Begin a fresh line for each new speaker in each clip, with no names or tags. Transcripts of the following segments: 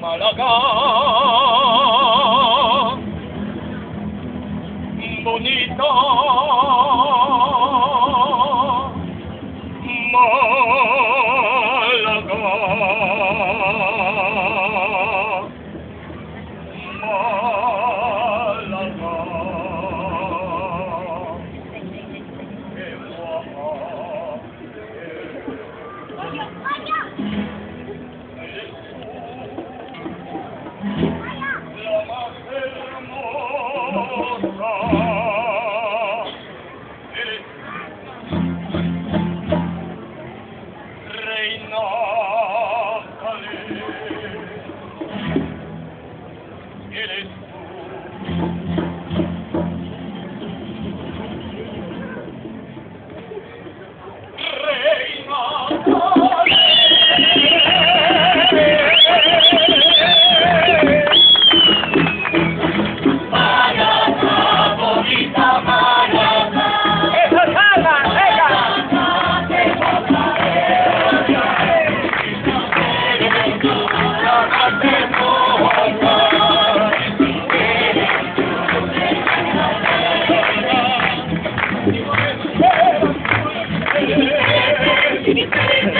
Málaga, bonita Málaga, significa
eso?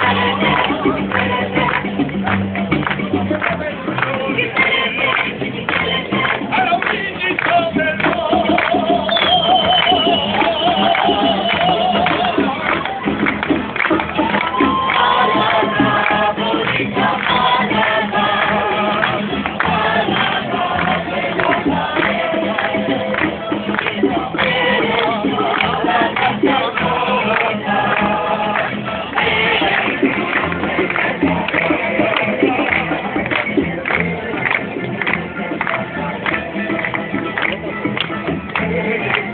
Thank
you.